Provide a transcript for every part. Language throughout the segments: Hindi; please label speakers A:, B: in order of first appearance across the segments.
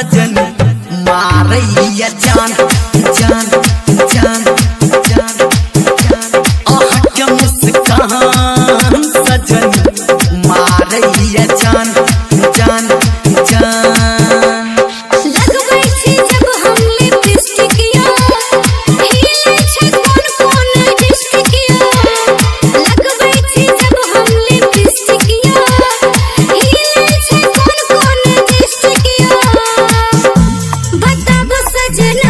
A: सजन मारैया जान जान जान जान जान। आहट मुस्कान। tonight.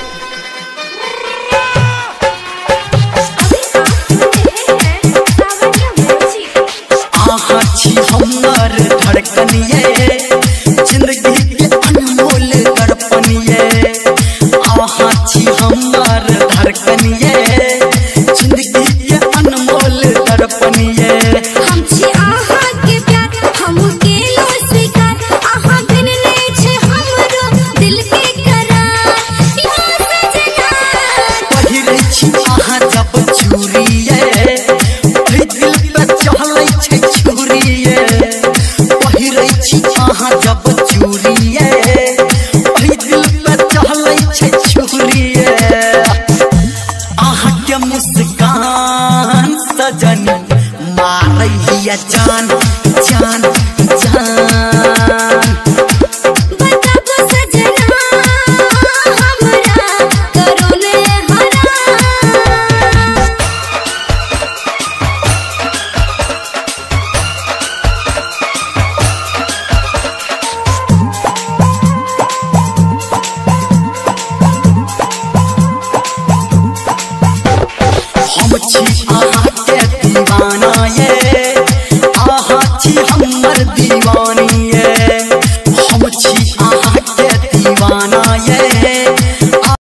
A: आ रही है जान जान जान।